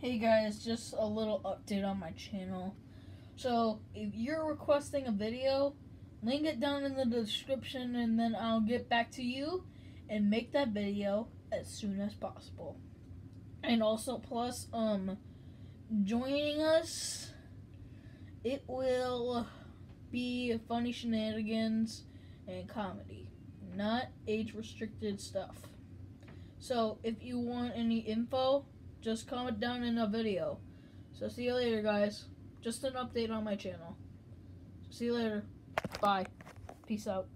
Hey guys, just a little update on my channel. So, if you're requesting a video, link it down in the description and then I'll get back to you and make that video as soon as possible. And also, plus, um, joining us, it will be funny shenanigans and comedy, not age restricted stuff. So, if you want any info, just comment down in a video. So see you later, guys. Just an update on my channel. See you later. Bye. Peace out.